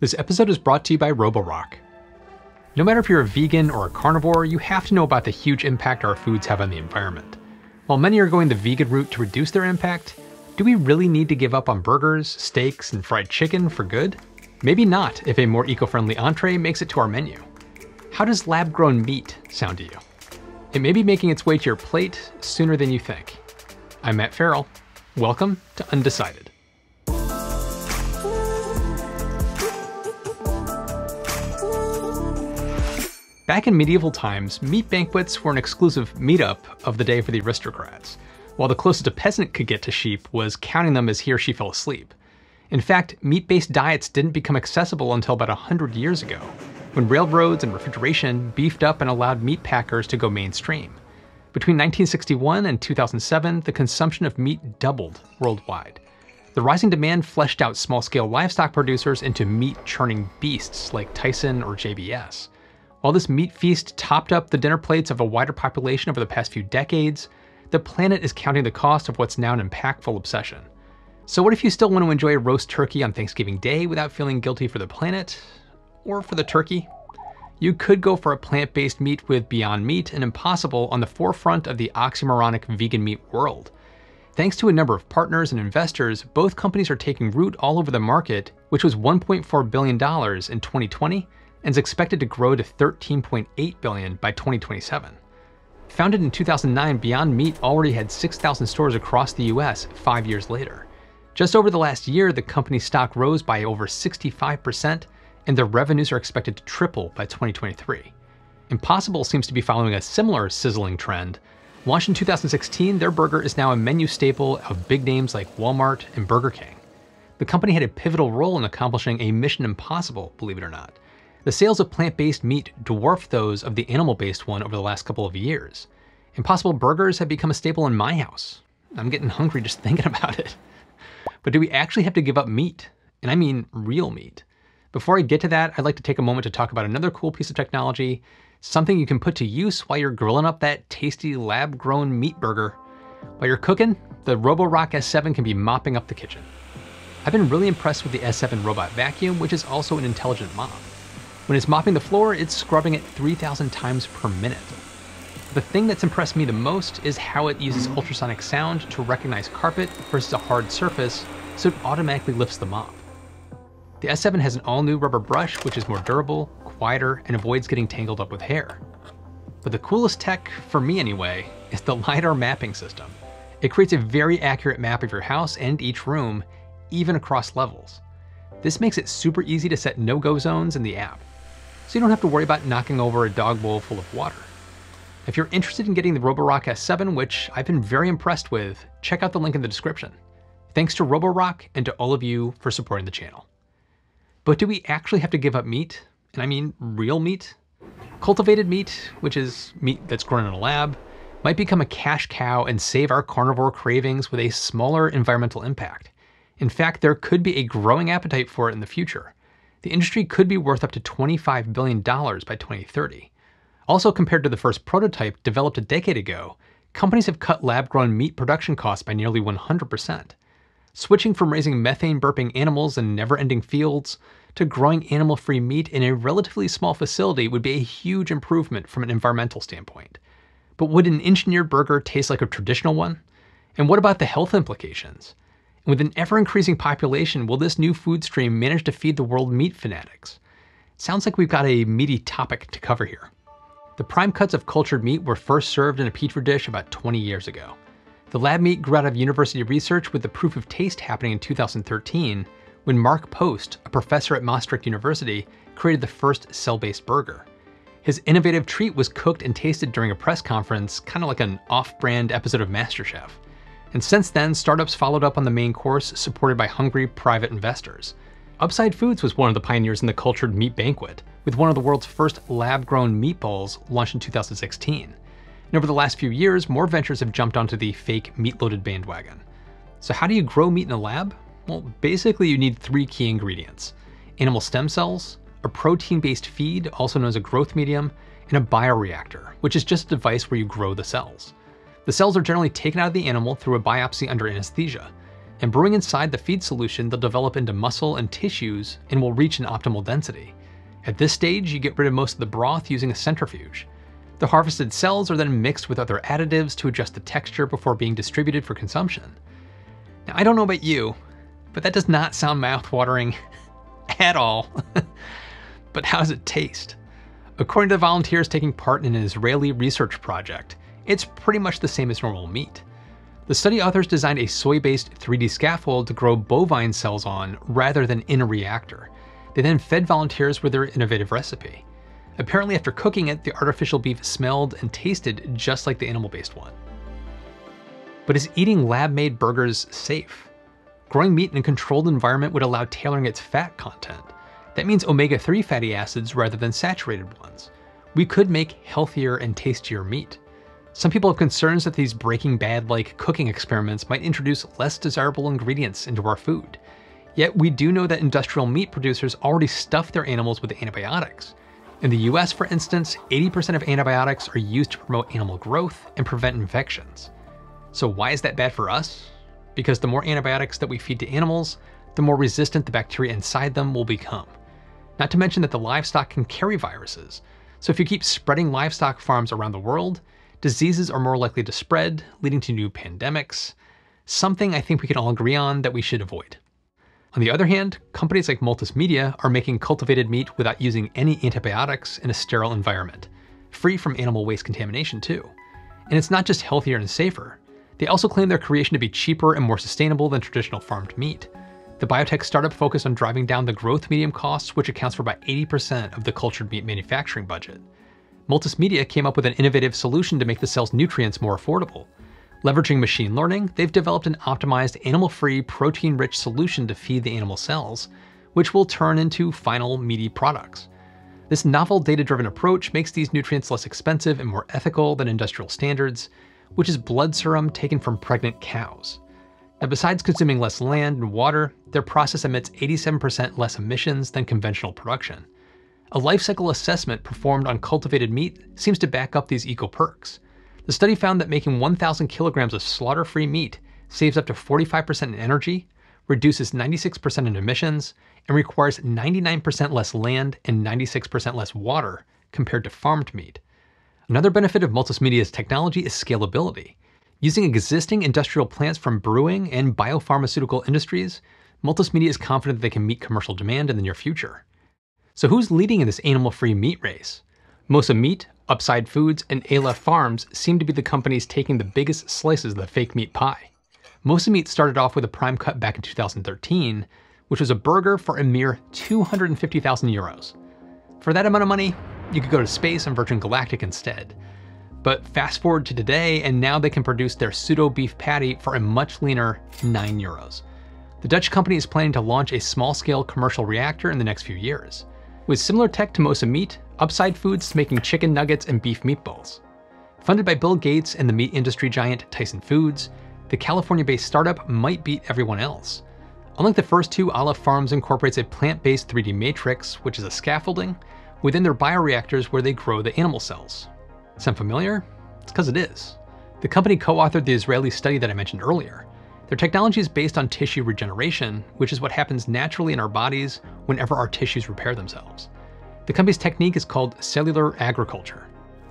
This episode is brought to you by Roborock. No matter if you're a vegan or a carnivore, you have to know about the huge impact our foods have on the environment. While many are going the vegan route to reduce their impact, do we really need to give up on burgers, steaks, and fried chicken for good? Maybe not if a more eco friendly entree makes it to our menu. How does lab grown meat sound to you? It may be making its way to your plate sooner than you think. I'm Matt Ferrell. Welcome to Undecided. Back in medieval times, meat banquets were an exclusive meetup of the day for the aristocrats, while the closest a peasant could get to sheep was counting them as he or she fell asleep. In fact, meat based diets didn't become accessible until about 100 years ago, when railroads and refrigeration beefed up and allowed meat packers to go mainstream. Between 1961 and 2007, the consumption of meat doubled worldwide. The rising demand fleshed out small scale livestock producers into meat churning beasts like Tyson or JBS. While this meat feast topped up the dinner plates of a wider population over the past few decades, the planet is counting the cost of what's now an impactful obsession. So, what if you still want to enjoy a roast turkey on Thanksgiving Day without feeling guilty for the planet? Or for the turkey? You could go for a plant based meat with Beyond Meat and Impossible on the forefront of the oxymoronic vegan meat world. Thanks to a number of partners and investors, both companies are taking root all over the market, which was $1.4 billion in 2020 and is expected to grow to 13.8 billion by 2027. Founded in 2009, Beyond Meat already had 6,000 stores across the US 5 years later. Just over the last year, the company's stock rose by over 65% and their revenues are expected to triple by 2023. Impossible seems to be following a similar sizzling trend. Launched in 2016, their burger is now a menu staple of big names like Walmart and Burger King. The company had a pivotal role in accomplishing a mission impossible, believe it or not the sales of plant based meat dwarfed those of the animal based one over the last couple of years. Impossible burgers have become a staple in my house. I'm getting hungry just thinking about it. But do we actually have to give up meat? And I mean real meat. Before I get to that, I'd like to take a moment to talk about another cool piece of technology, something you can put to use while you're grilling up that tasty lab grown meat burger. While you're cooking, the Roborock S7 can be mopping up the kitchen. I've been really impressed with the S7 robot vacuum, which is also an intelligent mop. When it's mopping the floor, it's scrubbing it 3,000 times per minute. The thing that's impressed me the most is how it uses ultrasonic sound to recognize carpet versus a hard surface, so it automatically lifts the mop. The S7 has an all new rubber brush, which is more durable, quieter, and avoids getting tangled up with hair. But the coolest tech, for me anyway, is the LiDAR mapping system. It creates a very accurate map of your house and each room, even across levels. This makes it super easy to set no go zones in the app so you don't have to worry about knocking over a dog bowl full of water. If you're interested in getting the Roborock S7, which I've been very impressed with, check out the link in the description. Thanks to Roborock and to all of you for supporting the channel. But do we actually have to give up meat? And I mean real meat? Cultivated meat, which is meat that's grown in a lab, might become a cash cow and save our carnivore cravings with a smaller environmental impact. In fact, there could be a growing appetite for it in the future the industry could be worth up to $25 billion by 2030. Also, compared to the first prototype developed a decade ago, companies have cut lab grown meat production costs by nearly 100%. Switching from raising methane burping animals in never ending fields to growing animal free meat in a relatively small facility would be a huge improvement from an environmental standpoint. But would an engineered burger taste like a traditional one? And what about the health implications? With an ever increasing population, will this new food stream manage to feed the world meat fanatics? sounds like we've got a meaty topic to cover here. The prime cuts of cultured meat were first served in a petri dish about 20 years ago. The lab meat grew out of university research with the proof of taste happening in 2013 when Mark Post, a professor at Maastricht University, created the first cell based burger. His innovative treat was cooked and tasted during a press conference, kind of like an off brand episode of MasterChef. And since then, startups followed up on the main course, supported by hungry private investors. Upside Foods was one of the pioneers in the cultured meat banquet, with one of the world's first lab grown meatballs launched in 2016. And over the last few years, more ventures have jumped onto the fake meat loaded bandwagon. So, how do you grow meat in a lab? Well, basically, you need three key ingredients animal stem cells, a protein based feed, also known as a growth medium, and a bioreactor, which is just a device where you grow the cells. The cells are generally taken out of the animal through a biopsy under anesthesia. and brewing inside the feed solution, they'll develop into muscle and tissues and will reach an optimal density. At this stage, you get rid of most of the broth using a centrifuge. The harvested cells are then mixed with other additives to adjust the texture before being distributed for consumption. Now, I don't know about you, but that does not sound mouthwatering at all. but how does it taste? According to the volunteers taking part in an Israeli research project, it's pretty much the same as normal meat. The study authors designed a soy based 3D scaffold to grow bovine cells on rather than in a reactor. They then fed volunteers with their innovative recipe. Apparently, after cooking it, the artificial beef smelled and tasted just like the animal based one. But is eating lab made burgers safe? Growing meat in a controlled environment would allow tailoring its fat content. That means omega 3 fatty acids rather than saturated ones. We could make healthier and tastier meat. Some people have concerns that these Breaking Bad like cooking experiments might introduce less desirable ingredients into our food. Yet we do know that industrial meat producers already stuff their animals with antibiotics. In the US, for instance, 80% of antibiotics are used to promote animal growth and prevent infections. So, why is that bad for us? Because the more antibiotics that we feed to animals, the more resistant the bacteria inside them will become. Not to mention that the livestock can carry viruses. So if you keep spreading livestock farms around the world, diseases are more likely to spread, leading to new pandemics. Something I think we can all agree on that we should avoid. On the other hand, companies like Multus Media are making cultivated meat without using any antibiotics in a sterile environment, free from animal waste contamination too. And it's not just healthier and safer, they also claim their creation to be cheaper and more sustainable than traditional farmed meat. The biotech startup focused on driving down the growth medium costs, which accounts for about 80% of the cultured meat manufacturing budget. Multus Media came up with an innovative solution to make the cell's nutrients more affordable. Leveraging machine learning, they've developed an optimized animal free, protein rich solution to feed the animal cells, which will turn into final meaty products. This novel data driven approach makes these nutrients less expensive and more ethical than industrial standards, which is blood serum taken from pregnant cows. Now, besides consuming less land and water, their process emits 87% less emissions than conventional production. A life cycle assessment performed on cultivated meat seems to back up these eco perks. The study found that making 1,000 kilograms of slaughter free meat saves up to 45% in energy, reduces 96% in emissions, and requires 99% less land and 96% less water compared to farmed meat. Another benefit of Multus Media's technology is scalability. Using existing industrial plants from brewing and biopharmaceutical industries, Multus Media is confident that they can meet commercial demand in the near future. So who's leading in this animal-free meat race? Mosa Meat, Upside Foods, and Aleph Farms seem to be the companies taking the biggest slices of the fake meat pie. Mosa Meat started off with a prime cut back in 2013, which was a burger for a mere 250,000 euros. For that amount of money, you could go to space on Virgin Galactic instead. But fast forward to today, and now they can produce their pseudo beef patty for a much leaner 9 euros. The Dutch company is planning to launch a small scale commercial reactor in the next few years. With similar tech to Mosa Meat, Upside Foods is making chicken nuggets and beef meatballs. Funded by Bill Gates and the meat industry giant Tyson Foods, the California based startup might beat everyone else. Unlike the first two, Aleph Farms incorporates a plant based 3D matrix, which is a scaffolding, within their bioreactors where they grow the animal cells. Sound familiar? It's because it is. The company co authored the Israeli study that I mentioned earlier. Their technology is based on tissue regeneration, which is what happens naturally in our bodies whenever our tissues repair themselves. The company's technique is called cellular agriculture.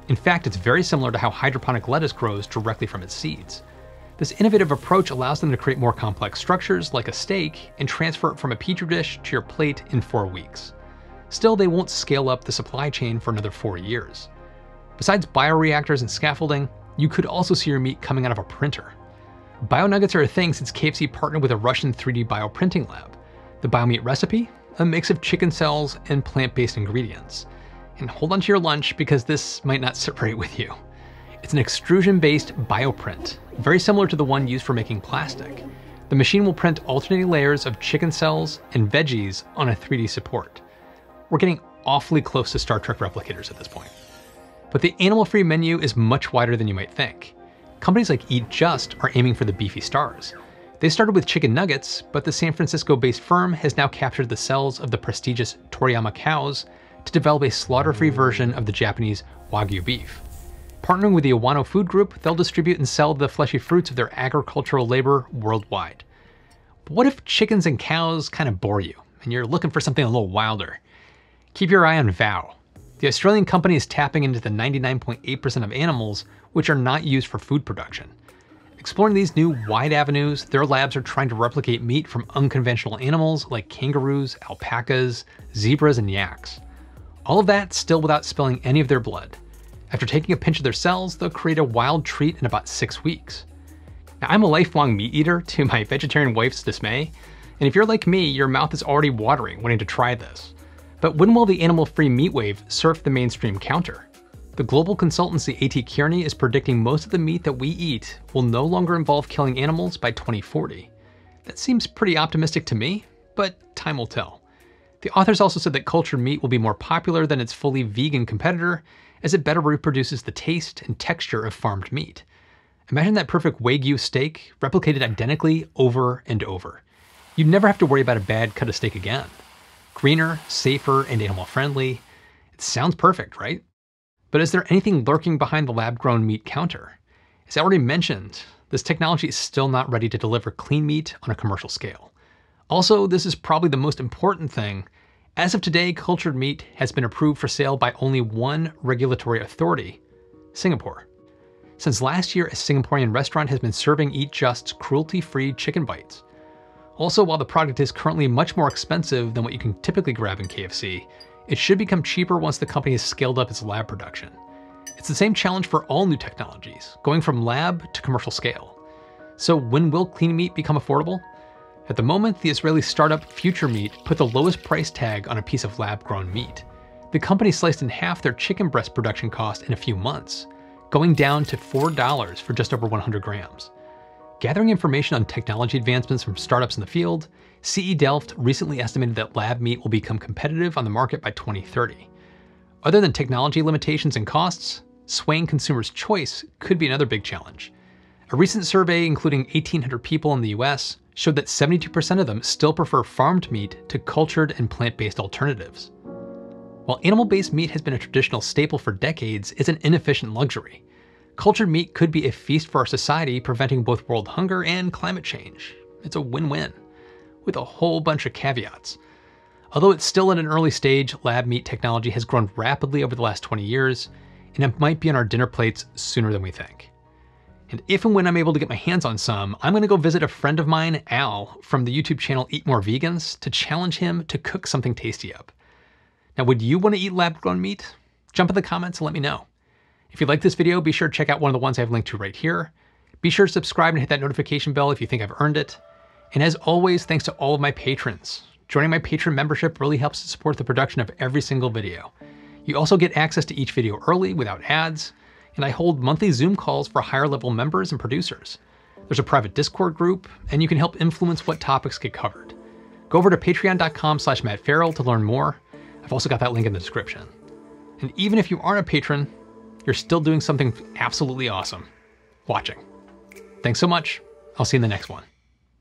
In fact, it's very similar to how hydroponic lettuce grows directly from its seeds. This innovative approach allows them to create more complex structures, like a steak, and transfer it from a petri dish to your plate in four weeks. Still, they won't scale up the supply chain for another four years. Besides bioreactors and scaffolding, you could also see your meat coming out of a printer. BioNuggets are a thing since KFC partnered with a Russian 3D bioprinting lab. The BioMeat recipe? A mix of chicken cells and plant based ingredients. And hold on to your lunch because this might not sit right with you. It's an extrusion based bioprint, very similar to the one used for making plastic. The machine will print alternating layers of chicken cells and veggies on a 3D support. We're getting awfully close to Star Trek replicators at this point. But the animal free menu is much wider than you might think. Companies like Eat Just are aiming for the beefy stars. They started with chicken nuggets, but the San Francisco based firm has now captured the cells of the prestigious Toriyama cows to develop a slaughter free version of the Japanese Wagyu beef. Partnering with the Awano Food Group, they'll distribute and sell the fleshy fruits of their agricultural labor worldwide. But what if chickens and cows kind of bore you and you're looking for something a little wilder? Keep your eye on Vow. The Australian company is tapping into the 99.8% of animals which are not used for food production. Exploring these new wide avenues, their labs are trying to replicate meat from unconventional animals like kangaroos, alpacas, zebras, and yaks. All of that still without spilling any of their blood. After taking a pinch of their cells, they'll create a wild treat in about six weeks. Now, I'm a lifelong meat eater to my vegetarian wife's dismay, and if you're like me, your mouth is already watering wanting to try this. But when will the animal free meat wave surf the mainstream counter? The global consultancy AT Kearney is predicting most of the meat that we eat will no longer involve killing animals by 2040. That seems pretty optimistic to me, but time will tell. The authors also said that cultured meat will be more popular than its fully vegan competitor, as it better reproduces the taste and texture of farmed meat. Imagine that perfect Wagyu steak replicated identically over and over. You'd never have to worry about a bad cut of steak again. Greener, safer, and animal friendly. It sounds perfect, right? But is there anything lurking behind the lab grown meat counter? As I already mentioned, this technology is still not ready to deliver clean meat on a commercial scale. Also, this is probably the most important thing. As of today, cultured meat has been approved for sale by only one regulatory authority Singapore. Since last year, a Singaporean restaurant has been serving Eat Just's cruelty free chicken bites. Also, while the product is currently much more expensive than what you can typically grab in KFC, it should become cheaper once the company has scaled up its lab production. It's the same challenge for all new technologies, going from lab to commercial scale. So when will clean meat become affordable? At the moment, the Israeli startup Future Meat put the lowest price tag on a piece of lab grown meat. The company sliced in half their chicken breast production cost in a few months, going down to $4 for just over 100 grams. Gathering information on technology advancements from startups in the field, CE Delft recently estimated that lab meat will become competitive on the market by 2030. Other than technology limitations and costs, swaying consumers' choice could be another big challenge. A recent survey, including 1,800 people in the US, showed that 72% of them still prefer farmed meat to cultured and plant based alternatives. While animal based meat has been a traditional staple for decades, it's an inefficient luxury. Cultured meat could be a feast for our society, preventing both world hunger and climate change. It's a win win, with a whole bunch of caveats. Although it's still at an early stage, lab meat technology has grown rapidly over the last 20 years, and it might be on our dinner plates sooner than we think. And if and when I'm able to get my hands on some, I'm gonna go visit a friend of mine, Al, from the YouTube channel Eat More Vegans, to challenge him to cook something tasty up. Now, would you wanna eat lab grown meat? Jump in the comments and let me know. If you like this video, be sure to check out one of the ones I've linked to right here. Be sure to subscribe and hit that notification bell if you think I've earned it. And as always, thanks to all of my patrons. Joining my patron membership really helps to support the production of every single video. You also get access to each video early without ads, and I hold monthly Zoom calls for higher level members and producers. There's a private Discord group, and you can help influence what topics get covered. Go over to patreon.com slash mattferrell to learn more. I've also got that link in the description. And even if you aren't a patron, you're still doing something absolutely awesome. Watching. Thanks so much. I'll see you in the next one.